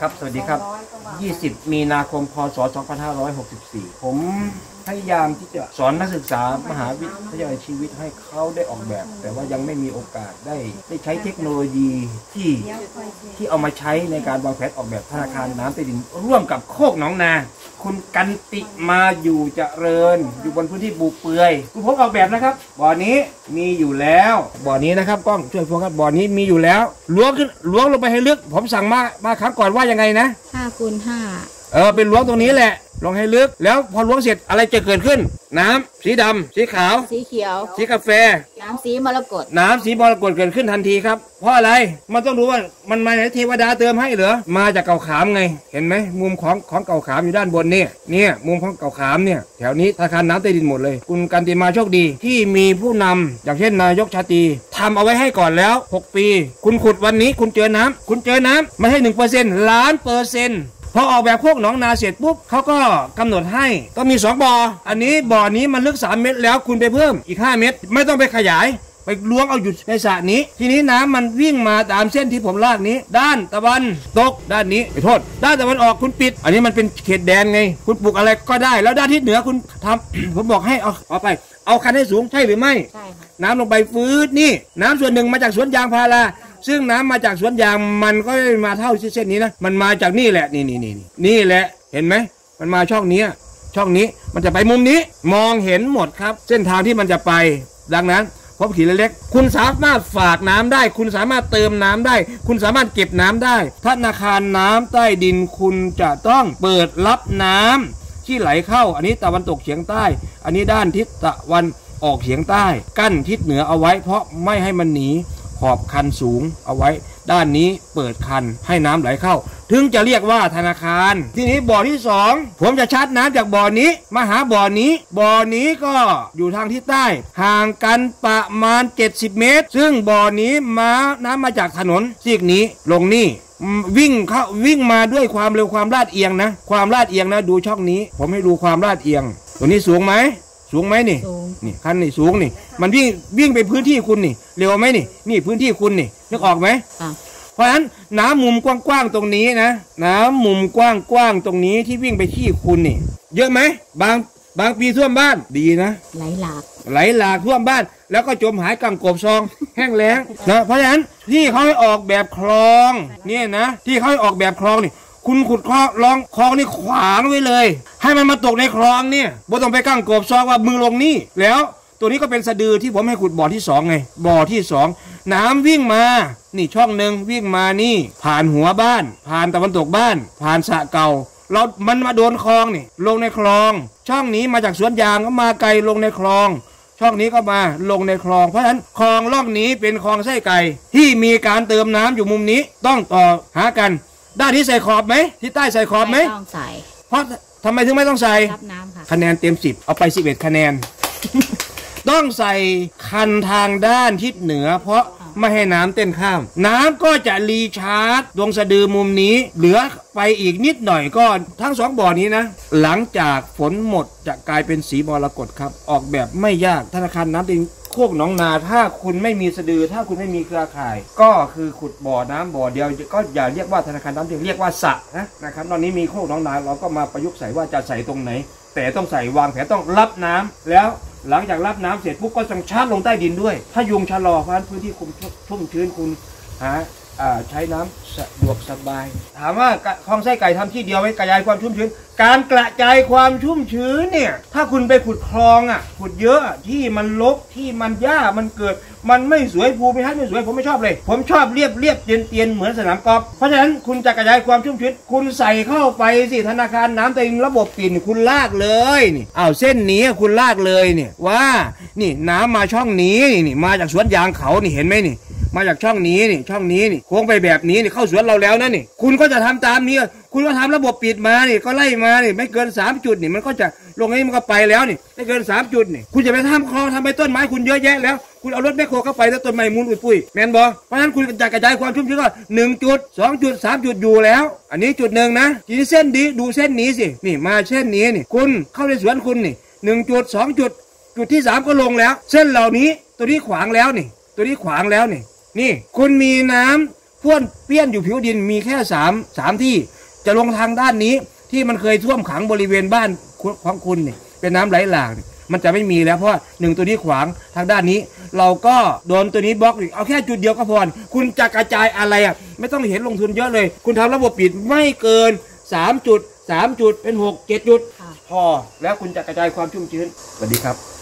ครับ สวัสดีครับ 20 มีนาคม พศ 2564 ผม พยายามที่จะสอนนักศึกษามหาวิทยาลัยชีวิตให้เขาได้ออกแบบ แต่ว่ายังไม่มีโอกาสได้ได้ใช้เทคโนโลยีที่ที่เอามาใช้ในการวางแผนออกแบบธนาคารน้ำใต้ดิน ร่วมกับโคกหนองนา คุณกันติมาอยู่เจริญ อยู่บนพื้นที่บุเปื่อยคุณพบออกแบบนะครับ บ่อนี้มีอยู่แล้ว บ่อนี้นะครับกล้องช่วยโฟกัสบ่อนี้มีอยู่แล้วล้วงขึ้นล้วงลงไปให้ลึก ผมสั่งมามาครั้งก่อนว่ายังไงนะห้าคูณห้าเออเป็นล้วงตรงนี้แหละ ลงให้ลึก แล้วพอล้วงเสร็จอะไรจะเกิดขึ้น น้ำสีดำสีขาว สีเขียว สีกาแฟ น้ำสีมรกตน้ำสีมรกตเกิดขึ้นทันทีครับ เพราะอะไรมันต้องรู้ว่ามันมาจากเทวดาเติมให้เหรอมาจากเก่าขามไง เห็นไหมมุมของของเก่าขามอยู่ด้านบนเนี่ยเนี่ยมุมของเก่าขามเนี่ยแถวนี้ธนาคารน้ำใต้ดินหมดเลย คุณกันติมาโชคดีที่มีผู้นำอย่างเช่นนายกชาตรีทำเอาไว้ให้ก่อนแล้ว 6 ปี คุณขุดวันนี้คุณเจอน้ำคุณเจอน้ำไม่ใช่หนึ่งเปอร์เซ็นต์ล้านเปอร์เซ็นต์ พอออกแบบพวกหนองนาเสร็จปุ๊บเขาก็กำหนดให้ก็มี 2บ่ออันนี้บ่อนี้มันลึก 3 เมตร แล้วคุณไปเพิ่มอีก 5 เมตร ไม่ต้องไปขยาย ไปล้วงเอาอยู่ในสระนี้ ทีนี้น้ำมันวิ่งมาตามเส้นที่ผมลากนี้ ด้านตะวันตกด้านนี้ขอโทษ ด้านตะวันออกคุณปิด อันนี้มันเป็นเขตแดนไง คุณปลูกอะไรก็ได้ แล้วด้านทิศเหนือคุณทำผมบอกให้เอาเอาไป เอาคันให้สูงใช่หรือไม่ ใช่ค่ะน้ำลงไปฟืดนี่ น้ำส่วนหนึ่งมาจากสวนยางพารา ซึ่งน้ำมาจากสวนยางมันก็ไม่มาเท่าเส้นนี้นะมันมาจากนี่แหละนี่นี่นี่นี่นี่แหละเห็นไหมมันมาช่องนี้ช่องนี้มันจะไปมุมนี้มองเห็นหมดครับ เส้นทางที่มันจะไปดังนั้นพบขีดเล็กๆคุณสามารถฝากน้ำได้ คุณสามารถเติมน้ำได้ คุณสามารถเก็บน้ำได้ธนาคารน้ำใต้ดินคุณจะต้องเปิดรับน้ำที่ไหลเข้า อันนี้ตะวันตกเฉียงใต้ อันนี้ด้านทิศตะวันออกเฉียงใต้ กั้นทิศเหนือเอาไว้เพราะไม่ให้มันหนี ขอบคันสูงเอาไว้ ด้านนี้เปิดคันให้น้ำไหลเข้า ถึงจะเรียกว่าธนาคาร ทีนี้บ่อที่สองผมจะชาร์จน้ำจากบ่อนี้ มาหาบ่อนี้ บ่อนี้ก็อยู่ทางทิศใต้ ห่างกันประมาณ 70 เมตร ซึ่งบ่อนี้มาน้ำมาจากถนนซีกนี้ลงนี่วิ่งเข้าวิ่งมาด้วยความเร็วความลาดเอียงนะ ความลาดเอียงนะ ดูช่องนี้ ผมให้ดูความลาดเอียง ตัวนี้สูงไหม สูงไหมนี่ สูง นี่คันนี่สูงนี่ มันวิ่งวิ่งไปพื้นที่คุณนี่ เร็วไหมนี่ นี่พื้นที่คุณนี่นึกออกไหมค่ะ เพราะฉะนั้นน้ำมุมกว้างๆตรงนี้นะ น้ำมุมกว้างๆตรงนี้ที่วิ่งไปที่คุณนี่ เยอะไหมบางบางปีท่วมบ้านดีนะ ไหลหลาก ไหลหลากท่วมบ้าน แล้วก็จมหายกังกบซอง แห้งแล้งนะเพราะฉะนั้นที่เขาให้ออกแบบคลองเนี่ยนะ ที่เขาให้ออกแบบคลองนี่ คุณขุดคลองลองคลองนี่ขวางไว้เลย ให้มันมาตกในคลองเนี่ยบ่ต้องไปกั้งกบซองว่ามือลงนี่แล้วตัวนี้ก็เป็นสะดือที่ผมให้ขุดบ่อที่สองไงบ่อที่สองน้ำวิ่งมา นี่ช่องหนึ่งวิ่งมานี่ ผ่านหัวบ้าน ผ่านตะวันตกบ้าน ผ่านสะเก่าเรา มันมาโดนคลองนี่ ลงในคลอง ช่องนี้มาจากสวนยางก็มาไกลลงในคลอง ช่องนี้ก็มาลงในคลอง เพราะฉะนั้นคลองล่องนี้เป็นคลองไส้ไก่ที่มีการเติมน้ำอยู่มุมนี้ต้องต่อหากัน ด้านที่ใส่ขอบไหมที่ใต้ใส่ขอบไหมต้องใส่ เพราะทำไมถึงไม่ต้องใส่รับน้ำค่ะคะแนนเต็มสิบเอาไปสิบเอ็ดคะแนน ต้องใส่คันทางด้านทิศเหนือ เพราะไม่ให้น้ำเต้นข้าม น้ำก็จะรีชาร์จดวงสะดือมุมนี้ เหลือไปอีกนิดหน่อยก็ทั้งสองบ่อนี้นะ หลังจากฝนหมดจะกลายเป็นสีมรกตครับ ออกแบบไม่ยากธนาคารน้ำดิน โคกหนองนาถ้าคุณไม่มีสะดือ ถ้าคุณไม่มีเครือข่าย ก็คือขุดบ่อน้ำบ่อเดียว ก็อย่าเรียกว่าธนาคารน้ำเดียวเรียกว่าสระนะนะครับตอนนี้มีโคกหนองนาเราก็มาประยุกต์ใส่ว่าจะใส่ตรงไหน แต่ต้องใส่วางแผนต้องรับน้ำแล้วหลังจากรับน้ำเสร็จปุ๊บก็ต้องชาร์จลงใต้ดินด้วย ถ้ายุงชะลอเพราะพื้นที่คุมชุ่มชื้นคุณหา ใช้น้ำสะดวกสบาย ถามว่าคลองไส้ไก่ทำที่เดียวไว้กระจายความชุ่มชื้น การกระจายความชุ่มชื้นเนี่ย ถ้าคุณไปขุดคลองอะ ขุดเยอะที่มันลกที่มันหญ้ามันเกิด มันไม่สวยภูมิทัศน์ไม่สวยผมไม่ชอบเลย ผมชอบเรียบเรียบเตียนเตียนเหมือนสนามกอล์ฟเพราะฉะนั้นคุณจะกระจายความชุ่มชื้นคุณใส่เข้าไปสิธนาคารน้ำเต็มระบบปิ่นคุณลากเลยนี่อ้าวเส้นนี้คุณลากเลยเนี่ยว่า นี่น้ำมาช่องนี้นี่นี่มาจากสวนยางเขานี่เห็นไหมนี่ มาจากช่องนี้นี่ช่องนี้นี่โค้งไปแบบนี้นี่เข้าสวนเราแล้วนะนี่ คุณก็จะทำตามนี้คุณก็ทำระบบปิดมานี่ก็ไล่มานี่ไม่เกิน 3 จุดนี่มันก็จะลงนี้มันก็ไปแล้วนี่ไม่เกิน 3 จุดนี่คุณจะไปทำคลองทำไปต้นไม้คุณเยอะแยะแล้วคุณเอารถแมคโครเข้าไปแล้วต้นไม้มุนอุ้ยปุ้ยแมนบอเพราะฉะนั้นคุณจะกระจายความชุ่มชื้นก็หนึ่งจุดสองจุดสามจุดอยู่แล้ว อันนี้จุดหนึ่งนะทีนี้เส้นดีดูเส้นนี้สินี่มาเส้นนี้นี่ คุณเข้าในสวนคุณนี่หนึ่งจุดสองจุดจุดที่สามก็ลงแล้ว เส้นเหล่านี้ตัวนี้ขวางแล้วนี่ ตัวนี้ขวางแล้วนี่ นี่คุณมีน้ำป้วนเปี้ยนอยู่ผิวดินมีแค่สามสามที่จะลงทางด้านนี้ที่มันเคยท่วมขังบริเวณบ้านคุณของคุณเนี่ยเป็นน้ำไหลหลากเนี่ยมันจะไม่มีแล้วเพราะว่าหนึ่งตัวนี้ขวางทางด้านนี้ เราก็โดนตัวนี้บล็อกอีกเอาแค่จุดเดียวก็พอคุณจะกระจายอะไรอะไม่ต้องเห็นลงทุนเยอะเลย คุณทำระบบปิดไม่เกิน 3 จุด 3 จุดเป็น 6 7 จุดค่ะพอแล้วคุณจะกระจายความชุ่มชื้นสวัสดีครับ